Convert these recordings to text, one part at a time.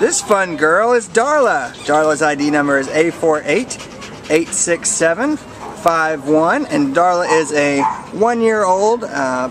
This fun girl is Darla. Darla's ID number is A4886751 and Darla is a one-year-old uh,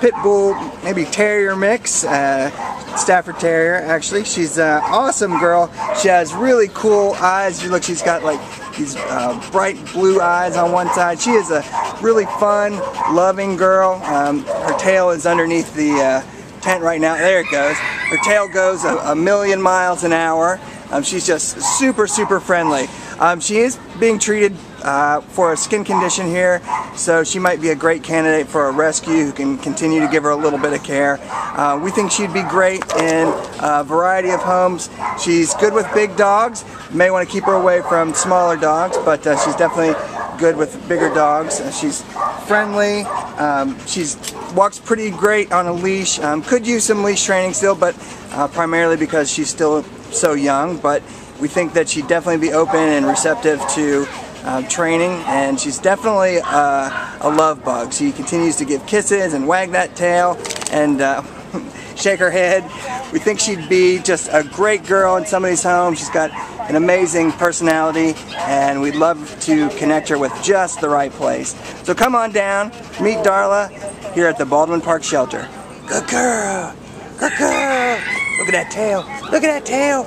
pit bull, maybe terrier mix, uh, Stafford Terrier actually. She's an awesome girl. She has really cool eyes. You look, she's got like these uh, bright blue eyes on one side. She is a really fun, loving girl. Um, her tail is underneath the uh, tent right now. There it goes. Her tail goes a, a million miles an hour. Um, she's just super, super friendly. Um, she is being treated uh, for a skin condition here, so she might be a great candidate for a rescue who can continue to give her a little bit of care. Uh, we think she'd be great in a variety of homes. She's good with big dogs. May want to keep her away from smaller dogs, but uh, she's definitely good with bigger dogs. She's friendly. Um, she's walks pretty great on a leash. Um, could use some leash training still, but uh, primarily because she's still so young. But we think that she'd definitely be open and receptive to um, training, and she's definitely uh, a love bug. She continues to give kisses and wag that tail and uh, shake her head. We think she'd be just a great girl in somebody's home. She's got an amazing personality, and we'd love to connect her with just the right place. So come on down, meet Darla here at the Baldwin Park Shelter. Good girl, good girl. Look at that tail, look at that tail.